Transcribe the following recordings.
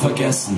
vergessen.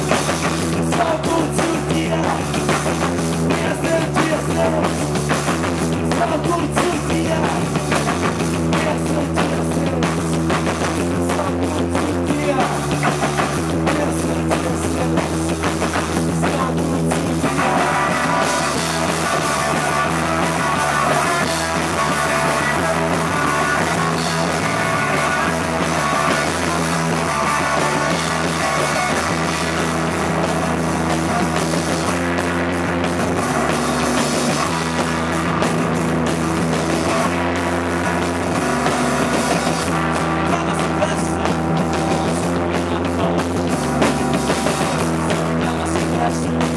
Zum Vergessen. Yes.